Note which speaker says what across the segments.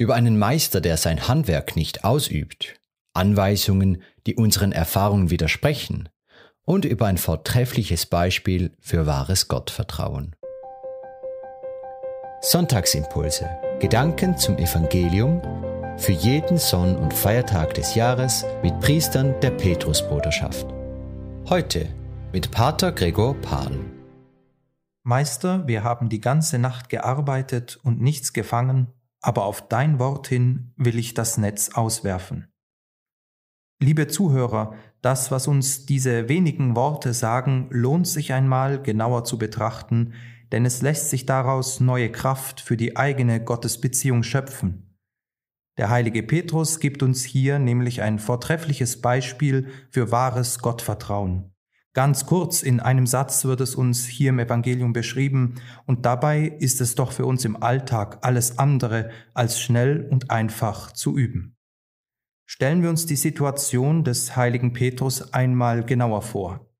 Speaker 1: über einen Meister, der sein Handwerk nicht ausübt, Anweisungen, die unseren Erfahrungen widersprechen und über ein vortreffliches Beispiel für wahres Gottvertrauen. Sonntagsimpulse. Gedanken zum Evangelium für jeden Sonn- und Feiertag des Jahres mit Priestern der Petrusbruderschaft. Heute mit Pater Gregor Pahl.
Speaker 2: Meister, wir haben die ganze Nacht gearbeitet und nichts gefangen, aber auf dein Wort hin will ich das Netz auswerfen. Liebe Zuhörer, das, was uns diese wenigen Worte sagen, lohnt sich einmal genauer zu betrachten, denn es lässt sich daraus neue Kraft für die eigene Gottesbeziehung schöpfen. Der heilige Petrus gibt uns hier nämlich ein vortreffliches Beispiel für wahres Gottvertrauen. Ganz kurz in einem Satz wird es uns hier im Evangelium beschrieben, und dabei ist es doch für uns im Alltag alles andere als schnell und einfach zu üben. Stellen wir uns die Situation des heiligen Petrus einmal genauer vor.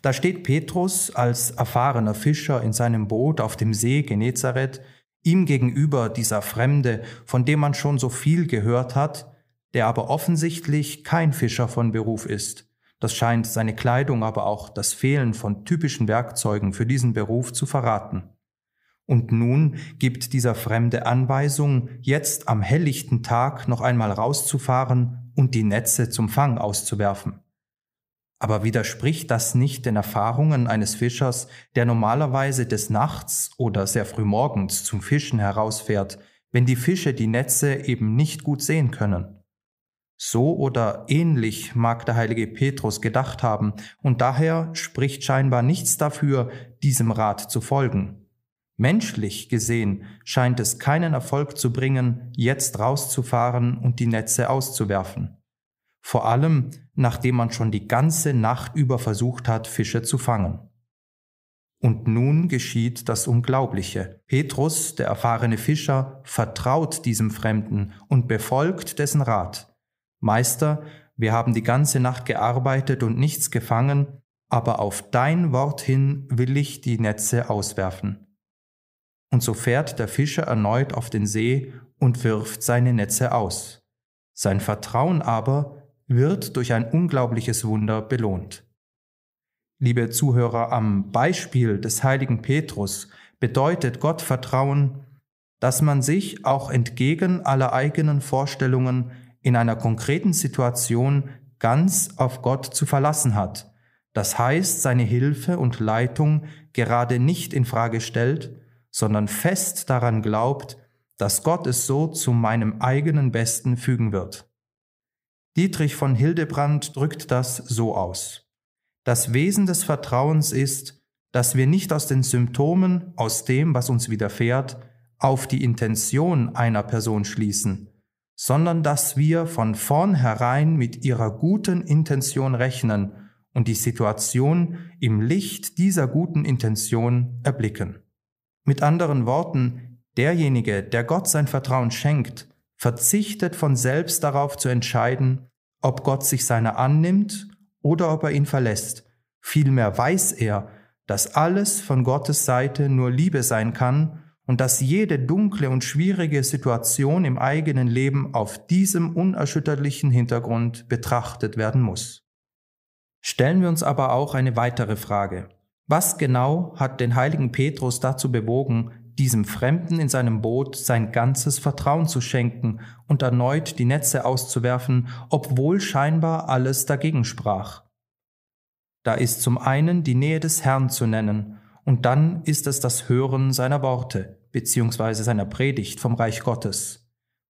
Speaker 2: Da steht Petrus als erfahrener Fischer in seinem Boot auf dem See Genezareth, ihm gegenüber dieser Fremde, von dem man schon so viel gehört hat, der aber offensichtlich kein Fischer von Beruf ist. Das scheint seine Kleidung, aber auch das Fehlen von typischen Werkzeugen für diesen Beruf zu verraten. Und nun gibt dieser Fremde Anweisung, jetzt am helllichten Tag noch einmal rauszufahren und die Netze zum Fang auszuwerfen. Aber widerspricht das nicht den Erfahrungen eines Fischers, der normalerweise des Nachts oder sehr früh morgens zum Fischen herausfährt, wenn die Fische die Netze eben nicht gut sehen können? So oder ähnlich mag der heilige Petrus gedacht haben, und daher spricht scheinbar nichts dafür, diesem Rat zu folgen. Menschlich gesehen scheint es keinen Erfolg zu bringen, jetzt rauszufahren und die Netze auszuwerfen. Vor allem, nachdem man schon die ganze Nacht über versucht hat, Fische zu fangen. Und nun geschieht das Unglaubliche. Petrus, der erfahrene Fischer, vertraut diesem Fremden und befolgt dessen Rat. Meister, wir haben die ganze Nacht gearbeitet und nichts gefangen, aber auf dein Wort hin will ich die Netze auswerfen. Und so fährt der Fischer erneut auf den See und wirft seine Netze aus. Sein Vertrauen aber wird durch ein unglaubliches Wunder belohnt. Liebe Zuhörer, am Beispiel des heiligen Petrus bedeutet Gottvertrauen, dass man sich auch entgegen aller eigenen Vorstellungen in einer konkreten Situation ganz auf Gott zu verlassen hat. Das heißt, seine Hilfe und Leitung gerade nicht in Frage stellt, sondern fest daran glaubt, dass Gott es so zu meinem eigenen Besten fügen wird. Dietrich von Hildebrand drückt das so aus. Das Wesen des Vertrauens ist, dass wir nicht aus den Symptomen, aus dem, was uns widerfährt, auf die Intention einer Person schließen, sondern dass wir von vornherein mit ihrer guten Intention rechnen und die Situation im Licht dieser guten Intention erblicken. Mit anderen Worten, derjenige, der Gott sein Vertrauen schenkt, verzichtet von selbst darauf zu entscheiden, ob Gott sich seiner annimmt oder ob er ihn verlässt. Vielmehr weiß er, dass alles von Gottes Seite nur Liebe sein kann und dass jede dunkle und schwierige Situation im eigenen Leben auf diesem unerschütterlichen Hintergrund betrachtet werden muss. Stellen wir uns aber auch eine weitere Frage. Was genau hat den heiligen Petrus dazu bewogen, diesem Fremden in seinem Boot sein ganzes Vertrauen zu schenken und erneut die Netze auszuwerfen, obwohl scheinbar alles dagegen sprach? Da ist zum einen die Nähe des Herrn zu nennen, und dann ist es das Hören seiner Worte bzw. seiner Predigt vom Reich Gottes.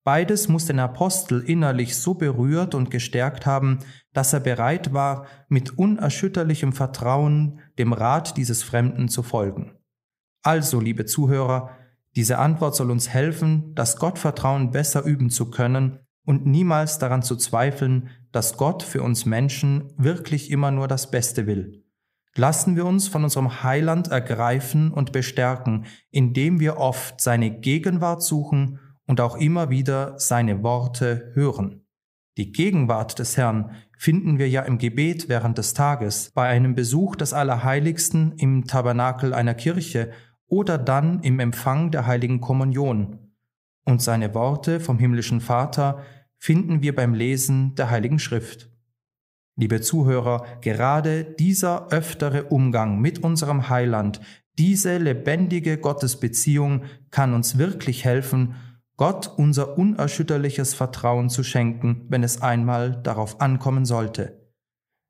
Speaker 2: Beides muss den Apostel innerlich so berührt und gestärkt haben, dass er bereit war, mit unerschütterlichem Vertrauen dem Rat dieses Fremden zu folgen. Also, liebe Zuhörer, diese Antwort soll uns helfen, das Gottvertrauen besser üben zu können und niemals daran zu zweifeln, dass Gott für uns Menschen wirklich immer nur das Beste will. Lassen wir uns von unserem Heiland ergreifen und bestärken, indem wir oft seine Gegenwart suchen und auch immer wieder seine Worte hören. Die Gegenwart des Herrn finden wir ja im Gebet während des Tages, bei einem Besuch des Allerheiligsten im Tabernakel einer Kirche oder dann im Empfang der heiligen Kommunion. und seine Worte vom himmlischen Vater finden wir beim Lesen der Heiligen Schrift. Liebe Zuhörer, gerade dieser öftere Umgang mit unserem Heiland, diese lebendige Gottesbeziehung kann uns wirklich helfen, Gott unser unerschütterliches Vertrauen zu schenken, wenn es einmal darauf ankommen sollte.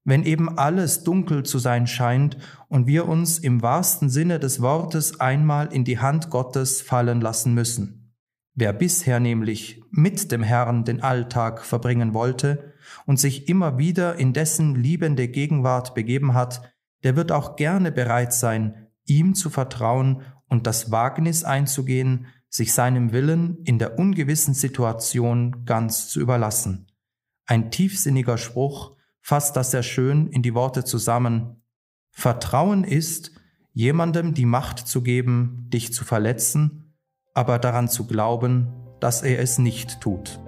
Speaker 2: Wenn eben alles dunkel zu sein scheint und wir uns im wahrsten Sinne des Wortes einmal in die Hand Gottes fallen lassen müssen. Wer bisher nämlich mit dem Herrn den Alltag verbringen wollte und sich immer wieder in dessen liebende Gegenwart begeben hat, der wird auch gerne bereit sein, ihm zu vertrauen und das Wagnis einzugehen, sich seinem Willen in der ungewissen Situation ganz zu überlassen. Ein tiefsinniger Spruch fasst das sehr schön in die Worte zusammen. Vertrauen ist, jemandem die Macht zu geben, dich zu verletzen, aber daran zu glauben, dass er es nicht tut.